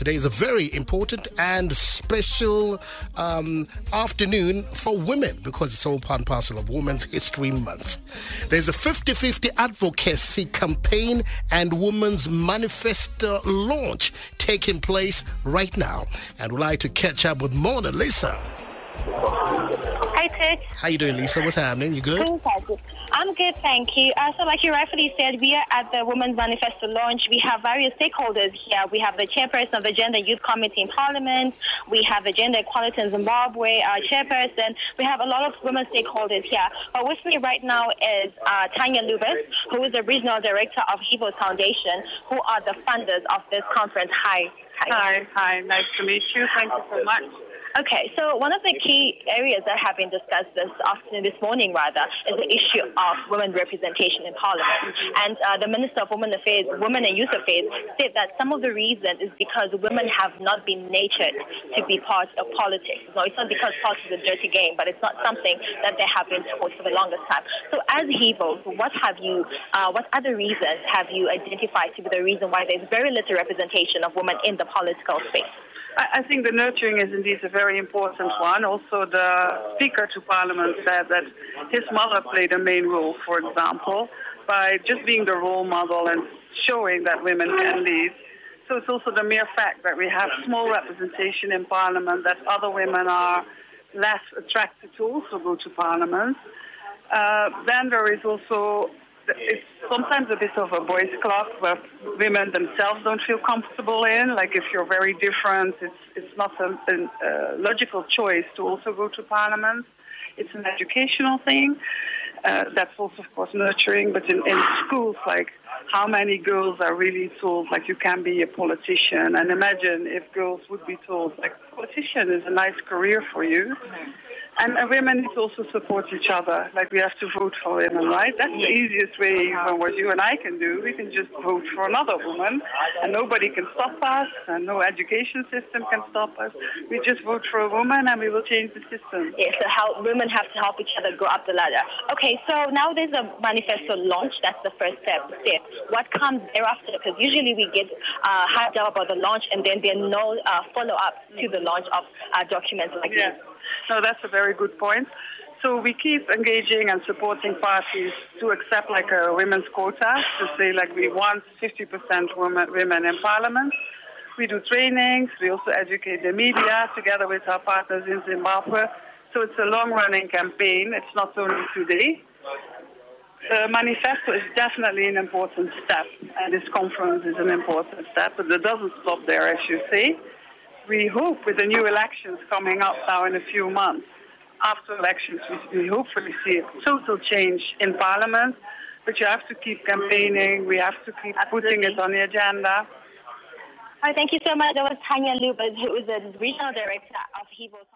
Today is a very important and special um, afternoon for women because it's all part and parcel of Women's History Month. There's a 50 50 advocacy campaign and Women's Manifesto launch taking place right now. And we'd like to catch up with Mona Lisa. Hi, Ted. How you doing, Lisa? What's happening? You good? I'm good, thank you. Uh, so, like you rightfully said, we are at the Women's Manifesto launch. We have various stakeholders here. We have the chairperson of the Gender Youth Committee in Parliament. We have the Gender Equality in Zimbabwe our chairperson. We have a lot of women stakeholders here. But with me right now is uh, Tanja Lubbers, who is the regional director of HIVOS Foundation, who are the funders of this conference. Hi. Hi, hi, nice to meet you. Thank you so much. Okay, so one of the key areas that have been discussed this afternoon, this morning rather, is the issue of women representation in Parliament. And uh, the Minister of Women Affairs, Women and Youth Affairs, said that some of the reason is because women have not been natured to be part of politics. No, it's not because politics is a dirty game, but it's not something that they have been taught for the longest time. So, as HIVOS, what have you, uh, what other reasons have you identified to be the reason why there's very little representation of women in the political space? I, think the nurturing is indeed a very important one. Also, the Speaker to Parliament said that his mother played a main role, for example, by just being the role model and showing that women can lead. So it's also the mere fact that we have small representation in Parliament, that other women are less attracted to also go to Parliament. Uh, then there is also it's sometimes a bit of a boys' club where women themselves don't feel comfortable in. Like if you're very different, it's it's not a, a, logical choice to also go to parliament. It's an educational thing. Uh, that's also, of course, nurturing. But in, in schools, like how many girls are really told like you can be a politician? And imagine if girls would be told like politician is a nice career for you. And uh, women need to also support each other. Like we have to vote for women, right? That's the easiest way, even what you and I can do. We can just vote for another woman, and nobody can stop us, and no education system can stop us. We just vote for a woman, and we will change the system. Yes, so how women have to help each other go up the ladder. Okay, so now there's a manifesto launch. That's the first step. Step. What comes thereafter? Because usually we get uh, hyped up about the launch, and then there's no uh, follow up to the launch of uh, documents like yeah. this. No, that's a very good point. So we keep engaging and supporting parties to accept like a women's quota, to say like we want 50% women, women in parliament. We do trainings, we also educate the media together with our partners in Zimbabwe. So it's a long running campaign, it's not only today. The manifesto is definitely an important step, and this conference is an important step, but it doesn't stop there, as you say we hope with the new elections coming up now in a few months, after elections, we, we hopefully see a total change in Parliament. But you have to keep campaigning. We have to keep Absolutely. putting it on the agenda. All right, thank you so much. That was Tanja Lubbers, who is the regional director of HIVOS.